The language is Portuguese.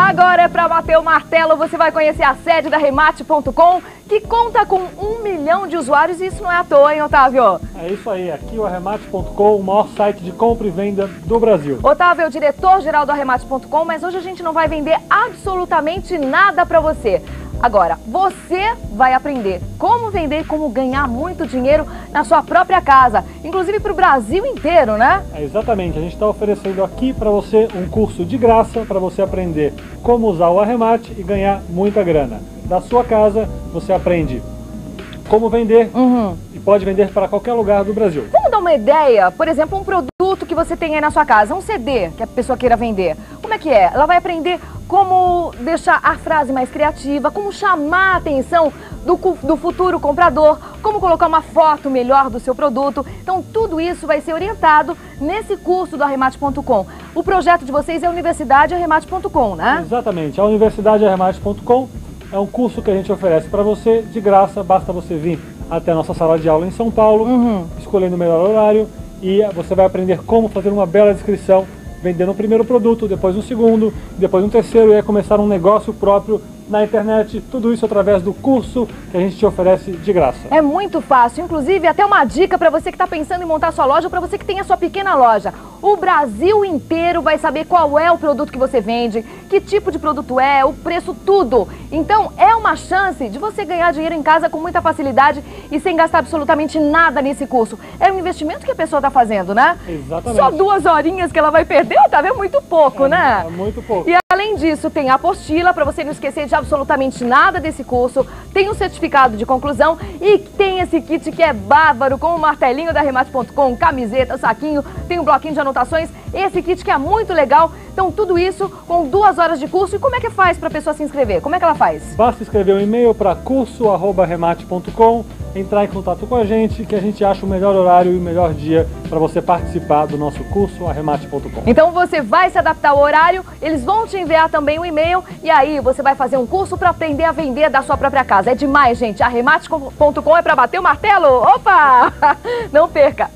Agora é para bater o martelo, você vai conhecer a sede da Remate.com, que conta com um milhão de usuários e isso não é à toa, hein, Otávio? É isso aí, aqui o Arremate.com, o maior site de compra e venda do Brasil. Otávio é o diretor-geral do Arremate.com, mas hoje a gente não vai vender absolutamente nada para você. Agora, você vai aprender como vender e como ganhar muito dinheiro na sua própria casa, inclusive para o Brasil inteiro, né? É exatamente, a gente está oferecendo aqui para você um curso de graça para você aprender como usar o arremate e ganhar muita grana. Da sua casa, você aprende como vender Uhum. e pode vender para qualquer lugar do Brasil. Vamos dar uma ideia? Por exemplo, um produto que você tem aí na sua casa, um CD que a pessoa queira vender. Como é que é? Ela vai aprender como deixar a frase mais criativa, como chamar a atenção do, do futuro comprador, como colocar uma foto melhor do seu produto. Então, tudo isso vai ser orientado nesse curso do Arremate.com. O projeto de vocês é a Universidade Arremate.com, né? Exatamente, a Universidade Arremate.com é um curso que a gente oferece para você de graça, basta você vir até a nossa sala de aula em São Paulo, Uhum. escolhendo o melhor horário e você vai aprender como fazer uma bela descrição, vendendo o primeiro produto, depois um segundo, depois um terceiro e aí começar um negócio próprio na internet, tudo isso através do curso que a gente te oferece de graça. É muito fácil, inclusive até uma dica para você que está pensando em montar sua loja ou para você que tem a sua pequena loja. O Brasil inteiro vai saber qual é o produto que você vende, que tipo de produto é, o preço, tudo. Então é uma chance de você ganhar dinheiro em casa com muita facilidade e sem gastar absolutamente nada nesse curso. É um investimento que a pessoa está fazendo, né? Exatamente. Só duas horinhas que ela vai perder, Otávio, é muito pouco, né? É muito pouco. E além disso, tem a apostila para você não esquecer de absolutamente nada desse curso, tem um certificado de conclusão e tem esse kit que é bárbaro, com o martelinho da remate.com, camiseta, saquinho, tem um bloquinho de anotações, esse kit que é muito legal. Então, tudo isso com duas horas de curso. E como é que faz para a pessoa se inscrever? Como é que ela faz? Basta escrever um e-mail para curso@remate.com, entrar em contato com a gente, que a gente acha o melhor horário e o melhor dia para você participar do nosso curso arremate.com. Então você vai se adaptar ao horário, eles vão te enviar também um e-mail e aí você vai fazer um curso para aprender a vender da sua própria casa. É demais, gente. Arremate.com é para bater o martelo. Opa! Não perca!